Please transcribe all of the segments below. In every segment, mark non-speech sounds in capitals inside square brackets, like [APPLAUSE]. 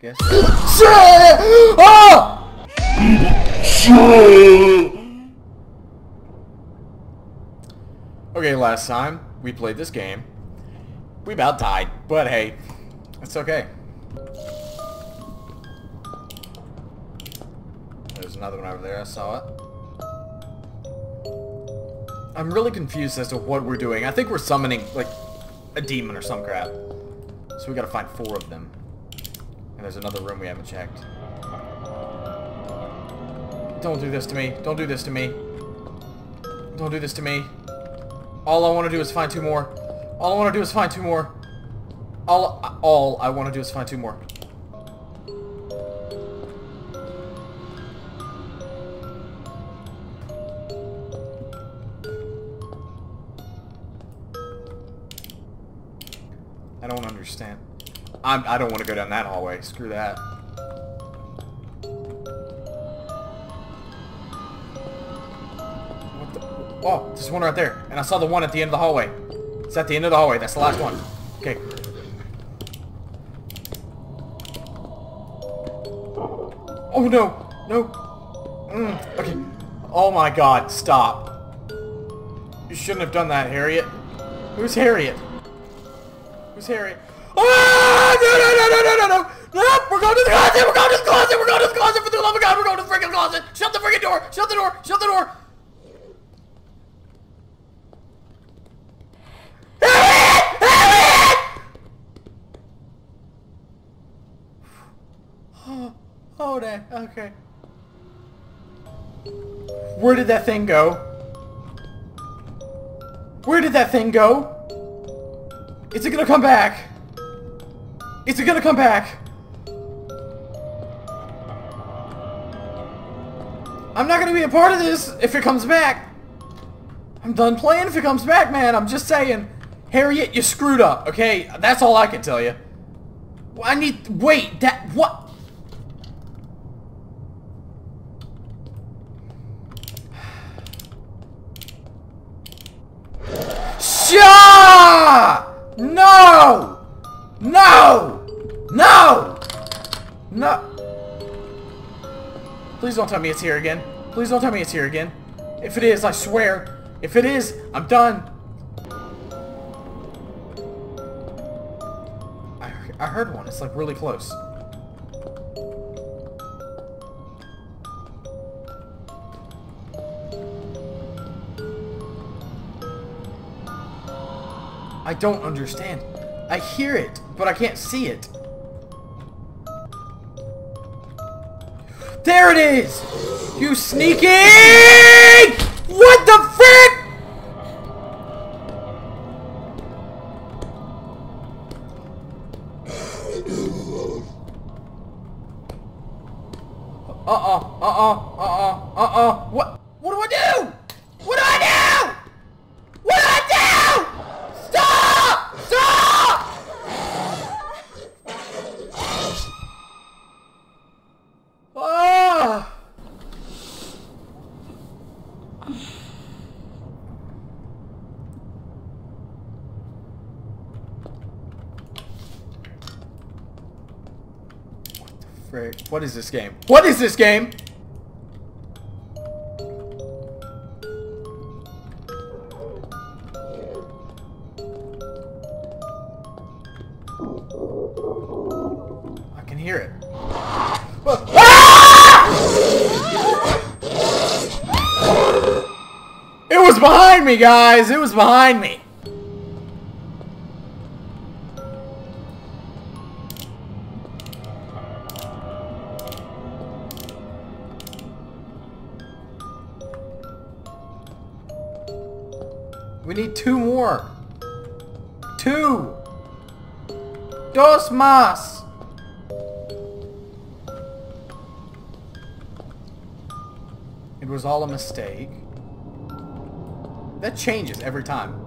guess. oh! [LAUGHS] Okay, last time we played this game, we about died, but hey, it's okay. There's another one over there, I saw it. I'm really confused as to what we're doing. I think we're summoning, like, a demon or some crap. So we gotta find four of them. And there's another room we haven't checked. Don't do this to me. Don't do this to me. Don't do this to me. All I want to do is find two more. All I want to do is find two more. All, all I want to do is find two more. I'm, I don't want to go down that hallway. Screw that. What the? Oh, there's one right there. And I saw the one at the end of the hallway. It's at the end of the hallway. That's the last one. Okay. Oh no! No! Mm, okay. Oh my god, stop. You shouldn't have done that, Harriet. Who's Harriet? Who's Harriet? Oh! No, no, no, no, no, no, no! No! We're going to the closet! We're going to the closet! We're going to the closet! For the love of God, we're going to the freaking closet! Shut the freaking door! Shut the door! Shut the door! Oh, oh, that. Okay. Where did that thing go? Where did that thing go? Is it gonna come back? Is it gonna come back? I'm not gonna be a part of this if it comes back. I'm done playing if it comes back, man. I'm just saying. Harriet, you screwed up, okay? That's all I can tell you. I need... Wait, that... What? Sha! No! No! No! No! Please don't tell me it's here again. Please don't tell me it's here again. If it is, I swear. If it is, I'm done. I, I heard one. It's like really close. I don't understand. I hear it, but I can't see it. There it is! You sneaky! What the frick? Uh-uh, uh-uh, uh-uh, uh-uh. What? What do I do? What do I do? What do I do? Stop! Stop! Ah! What the frick? What is this game? What is this game? I can hear it. It was behind me, guys! It was behind me! We need two more. Two! Dos más! It was all a mistake. That changes every time.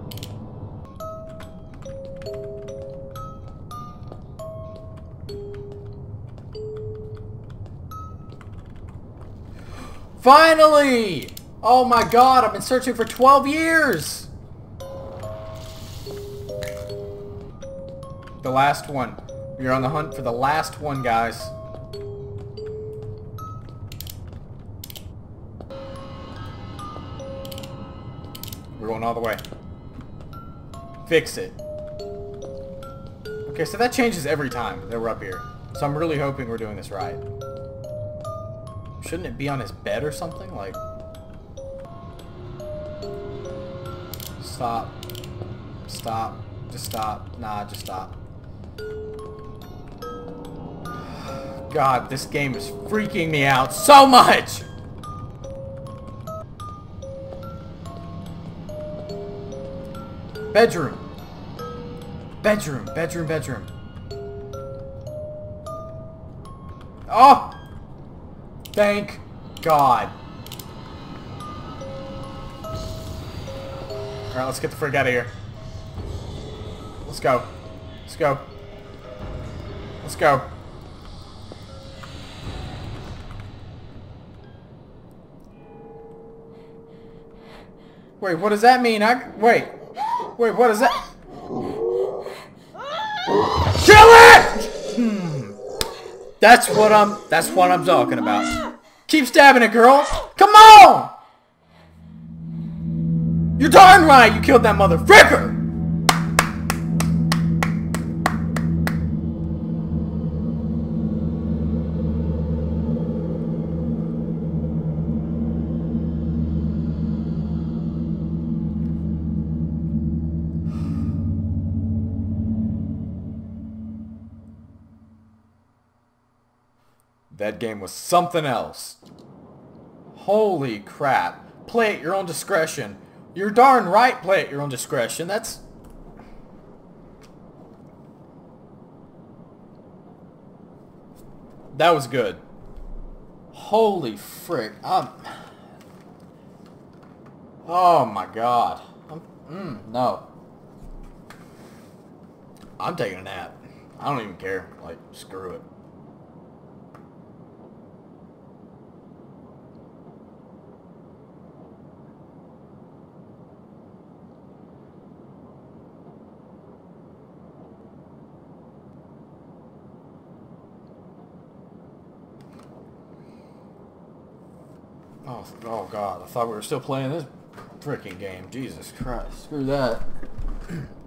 Finally! Oh my god, I've been searching for 12 years! The last one. You're on the hunt for the last one, guys. We're going all the way. Fix it. Okay, so that changes every time that we're up here. So I'm really hoping we're doing this right. Shouldn't it be on his bed or something? Like... Stop. Stop. Just stop. Nah, just stop. God, this game is freaking me out so much! Bedroom. Bedroom, bedroom, bedroom. Oh! Thank God. Alright, let's get the frick out of here. Let's go. Let's go. Let's go. Wait, what does that mean? I wait. Wait, what is that? Kill it! Hmm. That's what I'm that's what I'm talking about. Keep stabbing it, girl. Come on! You're darn right you killed that mother That game was something else. Holy crap. Play at your own discretion. You're darn right play at your own discretion. That's... That was good. Holy frick. I'm... Oh my god. I'm... Mm, no. I'm taking a nap. I don't even care. Like, screw it. Oh, oh god, I thought we were still playing this freaking game. Jesus Christ. Screw that. [CLEARS THROAT]